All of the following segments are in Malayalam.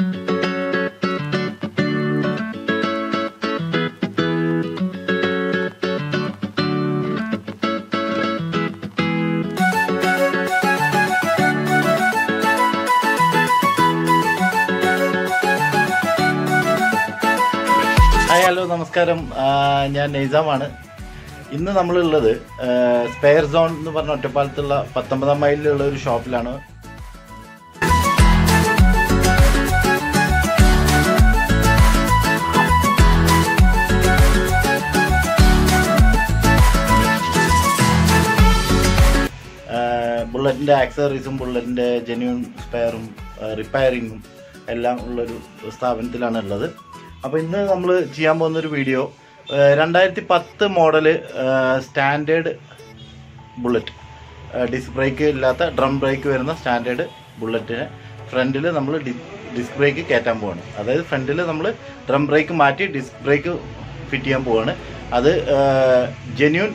ഹായ് ഹലോ നമസ്കാരം. ഞാൻ നൈസാമാണ് ഇന്ന് നമ്മളുള്ളത് സ്പെയർ സോൺ എന്ന് പറഞ്ഞ ഒറ്റപ്പാലത്തുള്ള പത്തൊമ്പതാം മൈലിലുള്ള ഒരു ഷോപ്പിലാണ്. ബുള്ളറ്റിന്റെ ആക്സറീസും ബുള്ളറ്റിന്റെ ജെന്യൂൺ സ്പെയറും റിപ്പയറിങ്ങും എല്ലാം ഉള്ളൊരു സ്ഥാപനത്തിലാണ് ഉള്ളത്. അപ്പോൾ ഇന്ന് നമ്മൾ ചെയ്യാൻ പോകുന്നൊരു വീഡിയോ രണ്ടായിരത്തി പത്ത് model standard bullet disc brake ഇല്ലാത്ത ഡ്രം ബ്രേക്ക് വരുന്ന സ്റ്റാൻഡേർഡ് ബുള്ളറ്റിന് ഫ്രണ്ടിൽ നമ്മൾ ഡിസ്ക് ബ്രേക്ക് കയറ്റാൻ പോവാണ്. അതായത് ഫ്രണ്ടിൽ നമ്മൾ ഡ്രം ബ്രേക്ക് മാറ്റി ഡിസ്ക് ബ്രേക്ക് ഫിറ്റ് ചെയ്യാൻ പോവാണ്. അത് ജെന്യൂൻ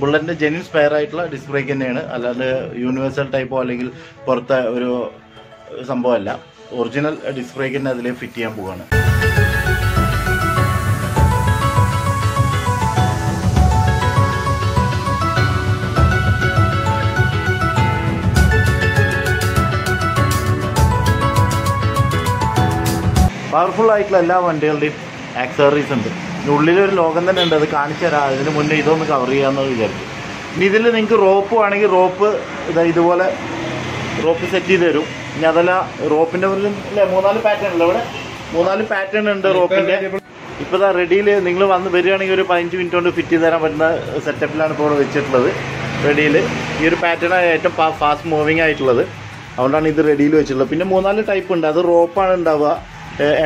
ബുള്ളറ്റിന്റെ ജെന്യൂൻ സ്പെയർ ആയിട്ടുള്ള ഡിസ്ക് ബ്രേക്ക് തന്നെയാണ്. അല്ലാതെ യൂണിവേഴ്സൽ ടൈപ്പോ അല്ലെങ്കിൽ പുറത്തെ ഒരു സംഭവമല്ല. ഒറിജിനൽ ഡിസ്ക് ബ്രേക്ക് തന്നെ അതിലേക്ക് ഫിറ്റ് ചെയ്യാൻ പോവാണ്. പവർഫുൾ ആയിട്ടുള്ള എല്ലാ വണ്ടികളുടെയും ആക്സറീസ് ഉണ്ട്. ഉള്ളിലൊരു ലോകം തന്നെ ഉണ്ട്. അത് കാണിച്ചു തരാം. അതിന് മുന്നേ ഇതൊന്ന് കവർ ചെയ്യാമെന്ന് വിചാരിച്ചു. ഇനി ഇതിൽ നിങ്ങൾക്ക് റോപ്പ് വേണമെങ്കിൽ റോപ്പ് ഇതാ ഇതുപോലെ റോപ്പ് സെറ്റ് ചെയ്ത് തരും. ഇനി അതല്ല റോപ്പിന്റെ ഉള്ളിൽ അല്ലേ മൂന്നാൽ പാറ്റേൺ ഉണ്ട് ഇവിടെ? മൂന്നാൽ പാറ്റേൺ ഉണ്ട് റോപ്പിന്റെ ഇപ്പോൾ ഇതാ റെഡിയിൽ നിങ്ങൾ വന്ന് വരികയാണെങ്കിൽ ഒരു പതിനഞ്ച് മിനിറ്റ് കൊണ്ട് ഫിറ്റ് ചെയ്ത് തരാൻ പറ്റുന്ന സെറ്റപ്പിലാണ് ഇപ്പോൾ ഇവിടെ വെച്ചിട്ടുള്ളത്. റെഡിയിൽ ഈ ഒരു പാറ്റേൺ ഏറ്റവും ഫാസ്റ്റ് മൂവിങ് ആയിട്ടുള്ളത്. അതുകൊണ്ടാണ് ഇത് റെഡിയിൽ വെച്ചിട്ടുള്ളത്. പിന്നെ മൂന്നാൽ ടൈപ്പ് ഉണ്ട്. അത് റോപ്പാണ് ഉണ്ടാവുക.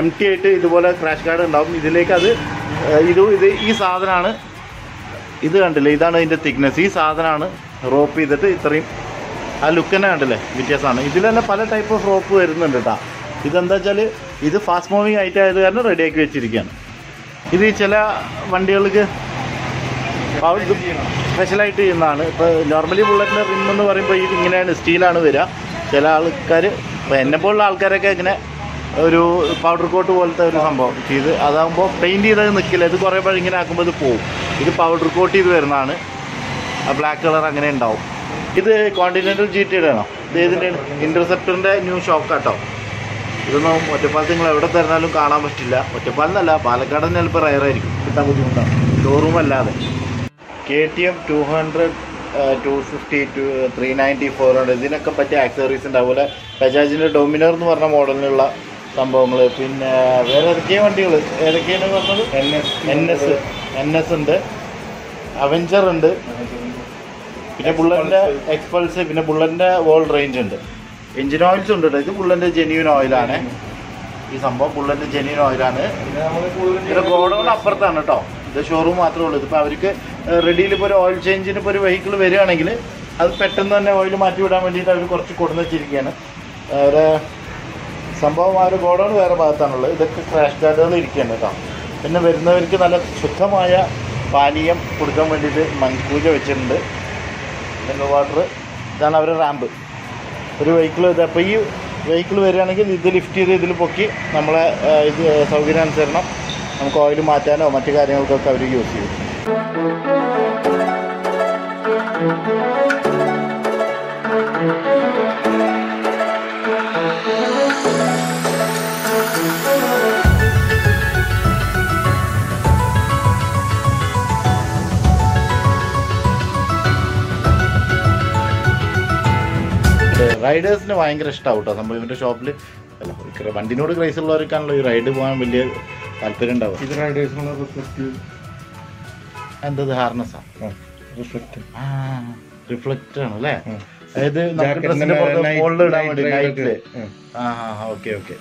എം ടി ആയിട്ട് ഇതുപോലെ ക്രാഷ് കാർഡ് ഉണ്ടാവും. ഇതിലേക്ക് അത് ഇത് ഇത് ഈ സാധനമാണ് ഇത് കണ്ടില്ലേ? ഇതാണ് ഇതിന്റെ തിക്നെസ് ഈ സാധനമാണ് റോപ്പ് ചെയ്തിട്ട് ഇത്രയും ആ ലുക്ക് തന്നെ കണ്ടില്ലേ? വ്യത്യാസമാണ്. ഇതിൽ തന്നെ പല ടൈപ്പ് ഓഫ് റോപ്പ് വരുന്നുണ്ട് കേട്ടോ ഇതെന്താ വെച്ചാൽ ഇത് ഫാസ്റ്റ് മൂവിങ് ആയിട്ട് ആയത് കാരണം റെഡിയാക്കി വെച്ചിരിക്കുകയാണ്. ഇത് ചില വണ്ടികൾക്ക് സ്പെഷ്യലായിട്ട് ചെയ്യുന്നതാണ്. ഇപ്പോൾ നോർമലി ബുള്ളറ്റിന്റെ റിം എന്ന് പറയുമ്പോൾ ഇത് ഇങ്ങനെയാണ് സ്റ്റീലാണ് വരിക. ചില ആൾക്കാർ ഇപ്പോൾ എന്നെ പോലുള്ള ആൾക്കാരൊക്കെ ഇങ്ങനെ ഒരു പൗഡർ കോട്ട് പോലത്തെ ഒരു സംഭവം ചെയ്ത്. അതാകുമ്പോൾ പെയിന്റ് ചെയ്തത് നിൽക്കില്ല ഇത് കുറേ പഴം ഇങ്ങനെ ആക്കുമ്പോൾ ഇത് പോവും. ഇത് പൗഡർ കോട്ട് ചെയ്ത് വരുന്നതാണ്. ആ ബ്ലാക്ക് കളർ അങ്ങനെ ഉണ്ടാവും ഇത് കോണ്ടിനെന്റൽ ജി ടിയുടെ ആണോ? ഇത് ഏതിന്റെ ഇന്റർസെപ്റ്ററിന്റെ ന്യൂ ഷോക്ക് കേട്ടോ ഇതൊന്നും ഒറ്റപ്പാലത്ത് നിങ്ങൾ എവിടെ തരുന്നാലും കാണാൻ പറ്റില്ല. ഒറ്റപ്പാലെന്നല്ല പാലക്കാട് തന്നെ ചിലപ്പോൾ റയറായിരിക്കും കിട്ടാൻ ബുദ്ധിമുട്ടാണ്. ഷോറൂം അല്ലാതെ. K T M two hundred two fifty two three ninety four hundred ഇതിനൊക്കെ പറ്റിയ ആക്സറീസ് ഉണ്ട് അതുപോലെ ബജാജിന്റെ ഡൊമിനർ എന്ന് പറഞ്ഞ മോഡലിലുള്ള സംഭവങ്ങൾ പിന്നെ വേറെ ഏതൊക്കെയാ വണ്ടികൾ ഏതൊക്കെയാണ് പറഞ്ഞത്? N S. N S N S ഉണ്ട്. അവഞ്ചർ ഉണ്ട്. പിന്നെ ബുള്ളറ്റിന്റെ എക്സ്പൾസ് പിന്നെ ബുള്ളറ്റിന്റെ വോൾ റേഞ്ച് ഉണ്ട്. എഞ്ചിൻ ഓയിൽസ് ഉണ്ട് കേട്ടോ. ഇത് ബുള്ളറ്റിന്റെ ജെന്യൂൻ ഓയിലാണ് ഈ സംഭവം ബുള്ളറ്റിന്റെ ജെന്യൂൻ ഓയിലാണ് പിന്നെ ഗോഡൗൺ അപ്പുറത്താണ് കേട്ടോ. ഇത് ഷോറൂം മാത്രമേ ഉള്ളൂ. ഇതിപ്പോൾ അവർക്ക് റെഡിയിൽ ഇപ്പോൾ ഒരു ഓയിൽ ചേഞ്ചിന് ഇപ്പോൾ ഒരു വെഹിക്കിൾ വരികയാണെങ്കിൽ അത് പെട്ടെന്ന് തന്നെ ഓയിൽ മാറ്റി വിടാൻ വേണ്ടിയിട്ട് അവർ കുറച്ച് കൊടുന്ന് വെച്ചിരിക്കുകയാണ്. അവരെ സംഭവം ആ ഒരു ഗോഡൗൺ വേറെ ഭാഗത്താണുള്ളത്. ഇതൊക്കെ ക്രാഷ് ഗാർഡുകൾ ഇരിക്കുകയാണ് കേട്ടോ. പിന്നെ വരുന്നവർക്ക് നല്ല ശുദ്ധമായ പാനീയം കൊടുക്കാൻ വേണ്ടിയിട്ട് മൺകൂജ വെച്ചിട്ടുണ്ട്. മിനറൽ വാട്ടർ ഇതാണ് അവരുടെ റാമ്പ് ഒരു വെഹിക്കിൾ ഇത് അപ്പോൾ ഈ വെഹിക്കിൾ വരികയാണെങ്കിൽ ഇത് ലിഫ്റ്റ് ചെയ്ത് ഇതിൽ പൊക്കി നമ്മളെ ഇത് സൗകര്യാനുസരണം നമുക്ക് ഓയിൽ മാറ്റാനോ മറ്റു കാര്യങ്ങൾക്കൊക്കെ അവർ യൂസ് ചെയ്യും. റൈഡേഴ്സിന് ഭയങ്കര ഇഷ്ടമാവും കേട്ടോ സംഭവം ഇവന്റെ ഷോപ്പിൽ അല്ല വണ്ടിനോട് ക്രൈസ് ഉള്ളവർക്കാണല്ലോ ഈ റൈഡ് പോകാൻ വലിയ താല്പര്യം ഉണ്ടാവും ഇത് റൈഡേഴ്സിനുള്ള റിഫ്ലക്റ്റ് എന്തത് ഹാർനസ്സാ റിഫ്ലക്റ്റ് ആ? റിഫ്ലക്റ്റ് ആണ് അല്ലേ. അതായത് നമുക്ക് ഡ്രസ്സിന്റെ പുറത്ത് മുകളിൽ ഇടാൻ വേണ്ടി നൈറ്റിൽ ആ ഓക്കെ ഓക്കെ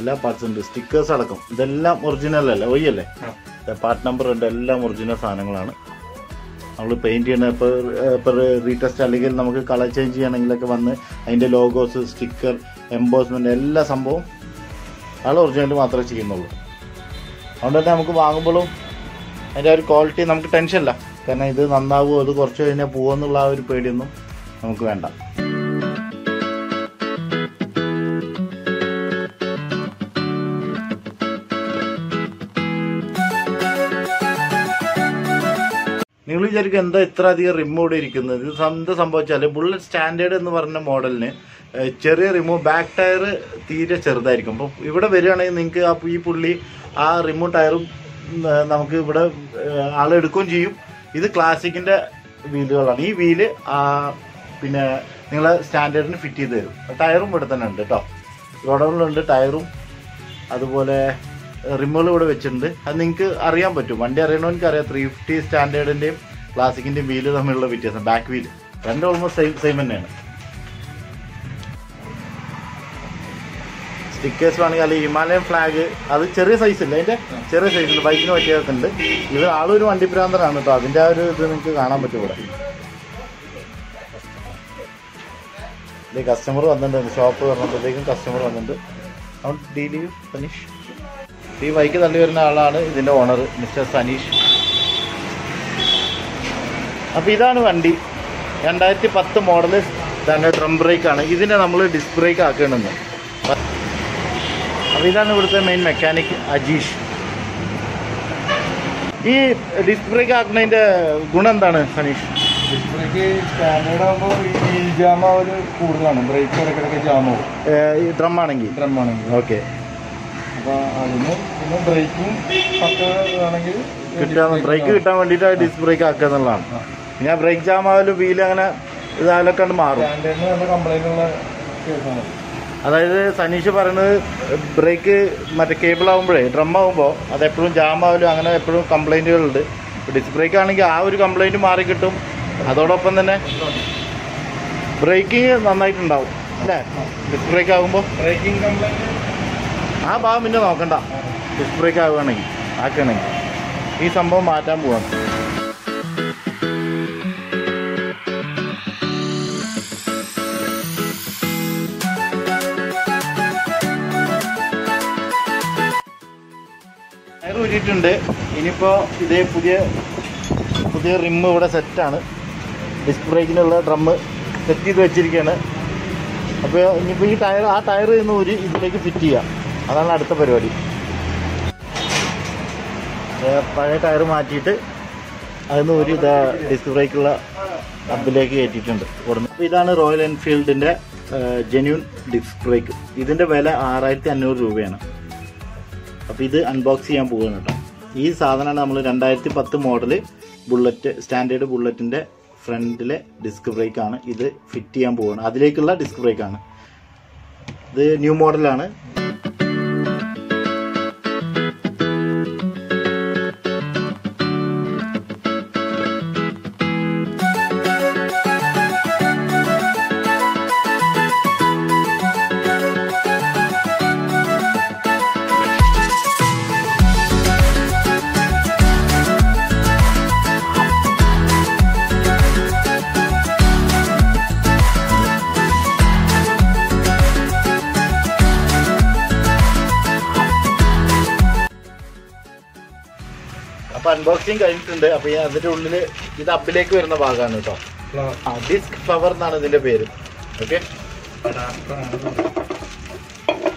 എല്ലാ പാർട്സും ഉണ്ട്. സ്റ്റിക്കേഴ്സ് അടക്കം. ഇതെല്ലാം ഒറിജിനൽ അല്ലേ ഒയ്യല്ലേ അല്ലേ പാർട്ട് നമ്പർ ഉണ്ട്. എല്ലാം ഒറിജിനൽ സാധനങ്ങളാണ്. നമ്മൾ പെയിന്റ് ചെയ്യണ ഇപ്പോൾ ഇപ്പോൾ റീടെസ്റ്റ് അല്ലെങ്കിൽ നമുക്ക് കളർ ചേഞ്ച് ചെയ്യണമെങ്കിലൊക്കെ വന്ന് അതിന്റെ ലോഗോസ് സ്റ്റിക്കർ എംബോസ്മെന്റ് എല്ലാ സംഭവം ആൾ ഒറിജിനൽ മാത്രമേ ചെയ്യുന്നുള്ളൂ. അതുകൊണ്ട് തന്നെ നമുക്ക് വാങ്ങുമ്പോഴും അതിന്റെ ഒരു ക്വാളിറ്റി നമുക്ക് ടെൻഷനില്ല കാരണം ഇത് നന്നാവുമോ അത് കുറച്ച് കഴിഞ്ഞാൽ പോകുമെന്നുള്ള ആ ഒരു പേടിയൊന്നും നമുക്ക് വേണ്ട. നിങ്ങൾ വിചാരിക്കും എന്താ ഇത്ര അധികം ഇവിടെ ഇരിക്കുന്നത്? ഇത് എന്താ സംഭവിച്ചാൽ ബുള്ളറ്റ് സ്റ്റാൻഡേർഡ് എന്ന് പറഞ്ഞ മോഡലിന് ചെറിയ റിമൂവ് ബാക്ക് ടയർ തീരെ ചെറുതായിരിക്കും. അപ്പോൾ ഇവിടെ വരികയാണെങ്കിൽ നിങ്ങൾക്ക് ആ ഈ പുള്ളി ആ റിമൂ ടയറും നമുക്ക് ഇവിടെ ആളെടുക്കുകയും ചെയ്യും. ഇത് ക്ലാസിക്കിന്റെ വീലുകളാണ്. ഈ വീൽ പിന്നെ നിങ്ങളെ സ്റ്റാൻഡേർഡിന് ഫിറ്റ് ചെയ്ത് തരും. ടയറും ഇവിടെ തന്നെ ഉണ്ട് കേട്ടോ. ഗോഡൗണിലുണ്ട് ടയറും. അതുപോലെ റിമുകൾ ഇവിടെ വെച്ചിട്ടുണ്ട്. അത് നിങ്ങൾക്ക് അറിയാൻ പറ്റും. വണ്ടി അറിയണമെങ്കിൽ അറിയാം ത്രീ ഫിഫ്റ്റി സ്റ്റാൻഡേർഡിന്റെയും ക്ലാസിക്കിന്റെയും വീൽ തമ്മിലുള്ള വ്യത്യാസം ബാക്ക് വീൽ രണ്ട് ഓൾമോസ്റ്റ് സെയിം സെയിം തന്നെയാണ്. സ്റ്റിക്കേഴ്സ് വേണമെങ്കിൽ അല്ലെങ്കിൽ ഹിമാലയൻ ഫ്ലാഗ് അത് ചെറിയ സൈസ് ഇല്ല. അതിന്റെ ചെറിയ സൈസ് സൈസിൽ ബൈക്കിന് പറ്റിയതൊക്കെ ഉണ്ട്. ഇത് ആളൊരു വണ്ടി പ്രാന്തരാണ് കേട്ടോ അതിന്റെ ആ ഒരു ഇത് നിങ്ങൾക്ക് കാണാൻ പറ്റും ഇവിടെ. കസ്റ്റമർ വന്നിട്ടുണ്ട്. ഷോപ്പ് പറഞ്ഞപ്പോഴത്തേക്കും കസ്റ്റമർ വന്നിട്ടുണ്ട്. ഡീൽ ചെയ്യും സനീഷ് ഈ ബൈക്ക് തള്ളി വരുന്ന ആളാണ് ഇതിന്റെ ഓണർ മിസ്റ്റർ സനീഷ്. അപ്പോൾ ഇതാണ് വണ്ടി. രണ്ടായിരത്തി പത്ത് മോഡൽ തന്നെ ഡ്രം ബ്രേക്കാണ് ആണ്. ഇതിനെ നമ്മൾ ഡിസ്ക് ബ്രേക്ക് ആക്കണമെന്ന്. അപ്പോൾ ഇതാണ് ഇവിടുത്തെ മെയിൻ മെക്കാനിക് അജീഷ്. ഈ ഡിസ്ക് ബ്രേക്ക് ആക്കുന്നതിന്റെ ഗുണം എന്താണ് സനീഷ്? ഡിസ്പ്ലേക്ക് സ്റ്റാൻഡേർഡ് ആകുമ്പോൾ ഈ ജാമാവ് കൂടുതലാണ്. ബ്രേക്ക് ഇടയ്ക്കിടയ്ക്ക് ജാമാവും ഡ്രം ആണെങ്കിൽ. ഡ്രം ആണെങ്കിൽ. ഓക്കെ അപ്പോൾ അതിന് പിന്നെ ബ്രേക്കും പക്ക ആണെങ്കിൽ കിട്ടാൻ ബ്രേക്ക് കിട്ടാൻ വേണ്ടിയിട്ട് ഡിസ്ക് ബ്രേക്ക് ആക്കുക എന്നുള്ളതാണ്. ഞാൻ ബ്രേക്ക് ജാം ആയാലും വീൽ അങ്ങനെ ഇതായാലൊക്കെ മാറും. അതായത് സനീഷ് പറയുന്നത് ബ്രേക്ക് മറ്റേ കേബിൾ ആകുമ്പോഴേ ഡ്രം ആകുമ്പോൾ അത് എപ്പോഴും ജാം ആവലും അങ്ങനെ എപ്പോഴും കംപ്ലൈന്റുകളുണ്ട് ഡിസ്ക് ബ്രേക്ക് ആണെങ്കിൽ ആ ഒരു കംപ്ലൈന്റ് മാറി കിട്ടും. അതോടൊപ്പം തന്നെ ബ്രേക്കിങ് നന്നായിട്ടുണ്ടാവും. അല്ലേ? ഡിസ്ക് ബ്രേക്ക് ആകുമ്പോൾ ബ്രേക്കിംഗ് കംപ്ലൈന്റ് ആ ഭാഗം പിന്നെ നോക്കണ്ട. ഡിസ്ക് ബ്രേക്ക് ആവുകയാണെങ്കിൽ ആക്കുകയാണെങ്കിൽ. ഈ സംഭവം മാറ്റാൻ പോവാണ് ടയർ ഊരിയിട്ടുണ്ട്. ഇനിയിപ്പോൾ ഇതേ പുതിയ പുതിയ റിമ്മ് ഇവിടെ സെറ്റാണ് ഡിസ്ക് ബ്രേക്കിനുള്ള ഡ്രമ്മ് സെറ്റ് ചെയ്ത് വെച്ചിരിക്കുകയാണ്. അപ്പോൾ ഇനിയിപ്പോൾ ഈ ടയർ ആ ടയർ ഇന്ന് ഊരി ഇതിലേക്ക് ഫിറ്റ് ചെയ്യാം. അതാണ് അടുത്ത പരിപാടി. പഴയ ടയർ മാറ്റിയിട്ട് അതിന് ഒരു ഇതാ ഡിസ്ക് ബ്രേക്കുള്ള അബിലേക്ക് കയറ്റിയിട്ടുണ്ട്. അപ്പം അപ്പോൾ ഇതാണ് റോയൽ എൻഫീൽഡിന്റെ ജെന്യൂൻ ഡിസ്ക് ബ്രേക്ക് ഇതിന്റെ വില ആറായിരത്തി അഞ്ഞൂറ് രൂപയാണ്. അപ്പോൾ ഇത് അൺബോക്സ് ചെയ്യാൻ പോവുകയാണ് കേട്ടോ. ഈ സാധനമാണ് നമ്മൾ രണ്ടായിരത്തി പത്ത് മോഡൽ ബുള്ളറ്റ് സ്റ്റാൻഡേർഡ് ബുള്ളറ്റിന്റെ ഫ്രണ്ടിലെ ഡിസ്ക് ബ്രേക്കാണ് ഇത് ഫിറ്റ് ചെയ്യാൻ പോവുകയാണ് അതിലേക്കുള്ള ഡിസ്ക് ബ്രേക്കാണ് ഇത് ന്യൂ മോഡലാണ് അൺബോക്സിങ് കഴിഞ്ഞിട്ടുണ്ട്. അപ്പൊ ഞാൻ അതിന്റെ ഉള്ളിൽ ഇത് അപ്പിലേക്ക് വരുന്ന ഭാഗമാണ് കേട്ടോ. ആ. ഡിസ്ക് ഫ്ലവർ എന്നാണ് ഇതിന്റെ പേര്. ഓക്കെ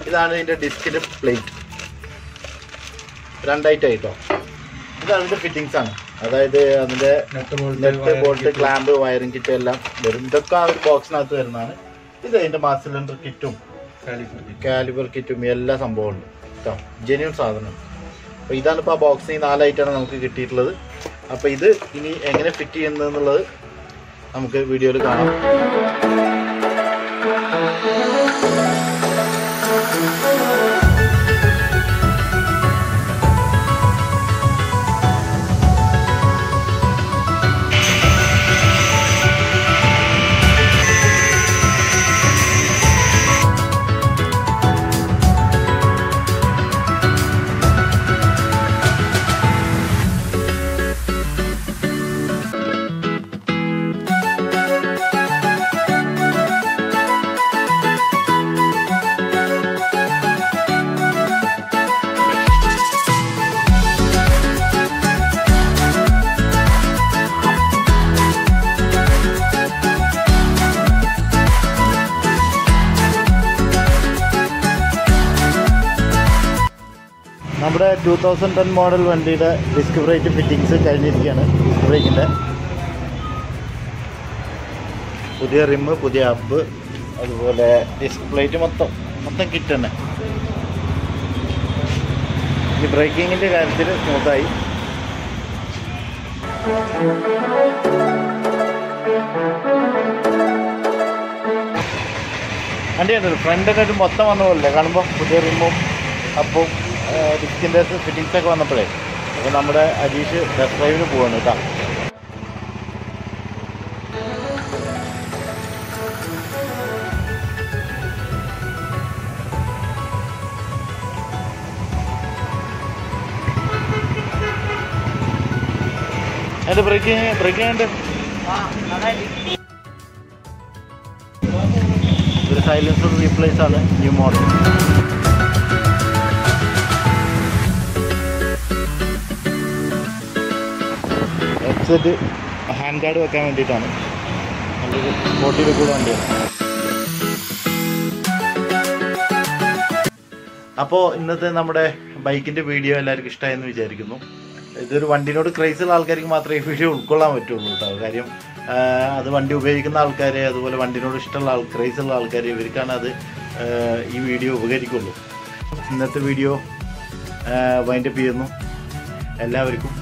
ഇതാണ് ഇതിന്റെ ഡിസ്കിന്റെ പ്ലേറ്റ് രണ്ടായിട്ടായിട്ടോ ഇതാണ് ഇതിന്റെ ഫിറ്റിങ്സ് ആണ്. അതായത് അതിന്റെ nut bolt clamp wiring kit എല്ലാം വരും. ഇതൊക്കെ ആ ഒരു ബോക്സിനകത്ത് വരുന്നതാണ്. ഇത് അതിന്റെ മാസ് സിലിണ്ടർ കിറ്റും കാലിബർ കിറ്റും എല്ലാ സംഭവവും ഉണ്ട്. കേട്ടോ. ജെന്യൂൺ സാധനം അപ്പോൾ ഇതാണ് ഇപ്പോൾ ആ ബോക്സിൽ നാലായിട്ടാണ് നമുക്ക് കിട്ടിയിട്ടുള്ളത്. അപ്പോൾ ഇത് ഇനി എങ്ങനെ ഫിറ്റ് ചെയ്യുന്നത് എന്നുള്ളത് നമുക്ക് വീഡിയോയിൽ കാണാം. നമ്മുടെ ടൂ തൗസൻഡ് ടെൻ മോഡൽ വണ്ടിയുടെ ഡിസ്ക് ബ്രേക്ക് ഫിറ്റിങ്സ് കഴിഞ്ഞിരിക്കുകയാണ് ഡിസ്ക് ബ്രേക്കിന്റെ പുതിയ റിമ്മ് പുതിയ ഹബ്ബ് അതുപോലെ ഡിസ്ക് പ്ലേറ്റ് മൊത്തം മൊത്തം കിറ്റ് തന്നെ. ഈ ബ്രേക്കിങ്ങിന്റെ കാര്യത്തിൽ സ്മൂത്തായി വണ്ടി കണ്ടത് ഫ്രണ്ടിന്റെ ഒരു മൊത്തം വന്ന പോലെ കാണുമ്പോൾ പുതിയ റിമ്മും അപ്പും ഡിസ്കിന്റെ ഫിറ്റിങ്സ് ഒക്കെ വന്നപ്പോഴേ അപ്പോൾ നമ്മുടെ അജീഷ് ടെസ്റ്റ് ഡ്രൈവിന് പോവാണ് കേട്ടോ. ബ്രേക്കിങ് ബ്രേക്കിംഗ് ഉണ്ട് ഒരു സൈലൻസർ റീപ്ലേസ് ആണ് new model headset hand guard വെക്കാൻ വേണ്ടിയിട്ടാണ്. നല്ലൊരു ഫോർട്ടിയിൽ കൂടെ വണ്ടിയാണ് അപ്പോൾ ഇന്നത്തെ നമ്മുടെ ബൈക്കിന്റെ വീഡിയോ എല്ലാവർക്കും ഇഷ്ടമായെന്ന് വിചാരിക്കുന്നു. ഇതൊരു വണ്ടിനോട് ക്രൈസുള്ള ആൾക്കാർക്ക് മാത്രമേ ഈ വീഡിയോ ഉൾക്കൊള്ളാൻ പറ്റുള്ളൂ കേട്ടോ. കാര്യം അത് വണ്ടി ഉപയോഗിക്കുന്ന ആൾക്കാർ അതുപോലെ വണ്ടിനോട് ഇഷ്ടമുള്ള ആൾ ക്രൈസുള്ള ആൾക്കാർ ഇവർക്കാണ് അത് ഈ വീഡിയോ ഉപകരിക്കുള്ളൂ. ഇന്നത്തെ വീഡിയോ വൈൻഡപ്പ് ചെയ്യുന്നു. എല്ലാവർക്കും